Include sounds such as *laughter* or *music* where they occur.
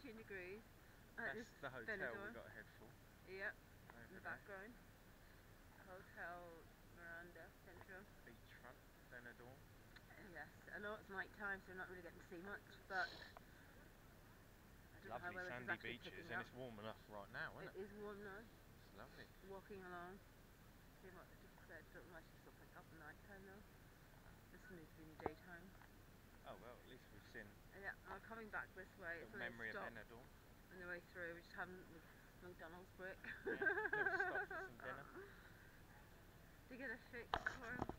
degrees. That's the hotel Benidorm. we got head for. Yep, Over in the background. Hotel Miranda Central. Beachfront, Benidorm. Yes, I know it's night time, so we're not really getting to see much, but I don't know how Lovely well sandy beaches, and up. it's warm enough right now, isn't It it? is warm now. It's lovely. Walking along. See what the said. Don't know why she's still pick up at night time though. This needs to be in the daytime. Oh well, at least we've seen And yeah, we're coming back this way. the It's only a memory of Benidorm. on the way through. We just haven't with McDonald's break. Yeah, for some dinner. *laughs* to get a fix for him.